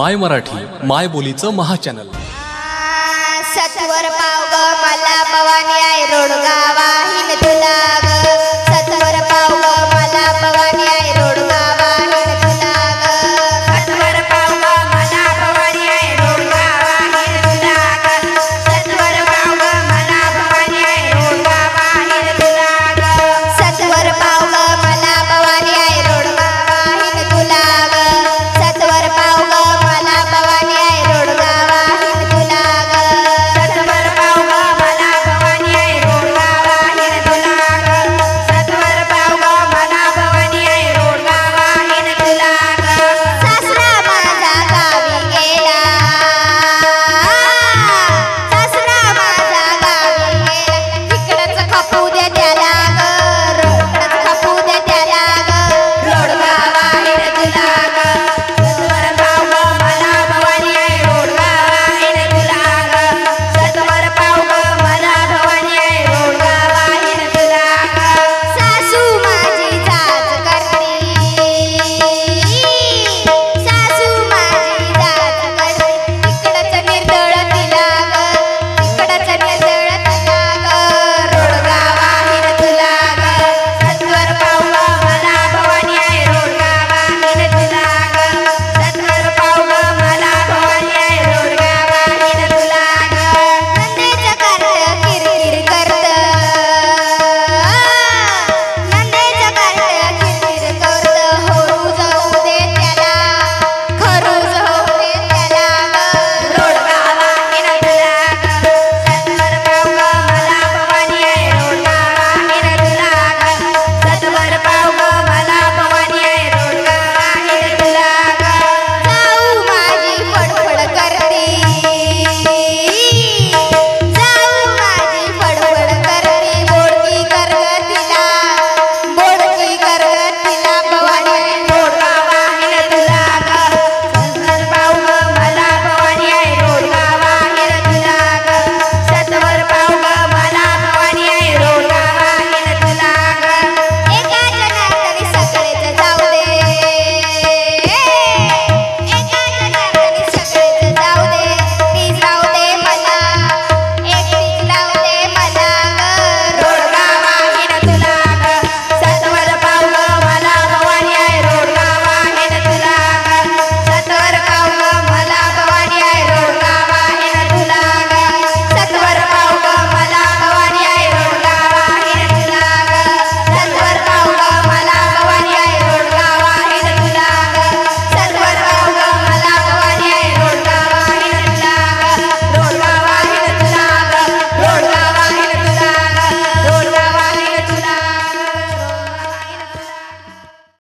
माय मराठी माय बोलीचं महाचॅनल सत्वर पाव ग मला भवानी